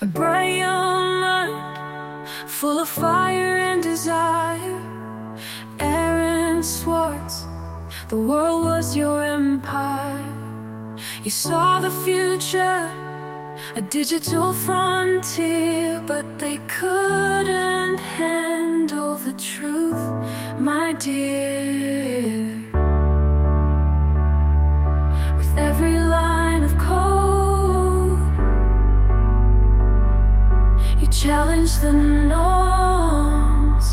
A bright young mind, full of fire and desire. Aaron Swartz, the world was your empire. You saw the future, a digital frontier, but they couldn't handle the truth, my dear. Challenge the norms,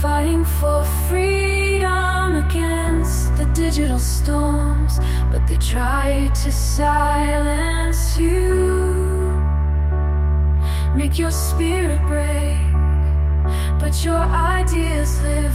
fighting for freedom against the digital storms. But they try to silence you, make your spirit break. But your ideas live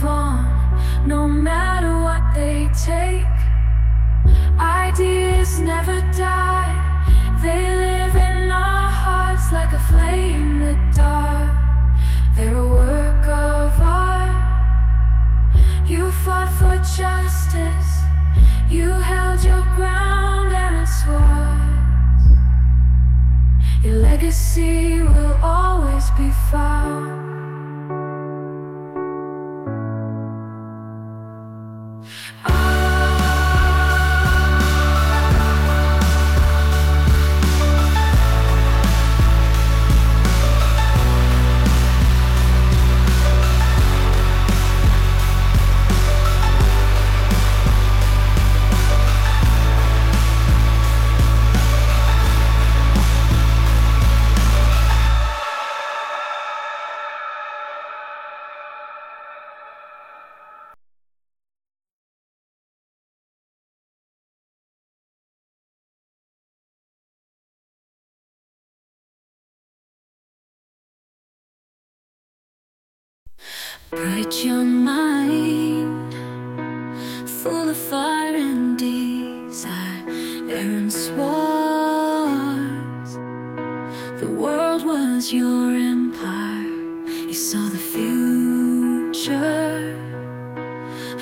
legacy will always be found. Bright your mind, full of fire and desire. Aaron Swartz, the world was your empire. You saw the future,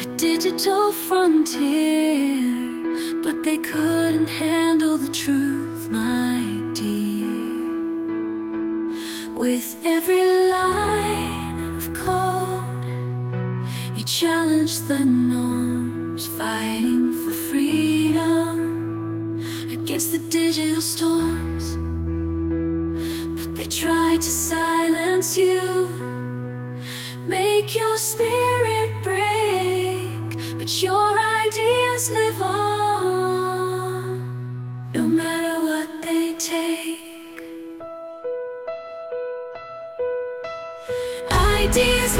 a digital frontier, but they couldn't handle the truth, my dear. With every challenge the norms, fighting for freedom against the digital storms. But they try to silence you, make your spirit break. But your ideas live on, no matter what they take. Ideas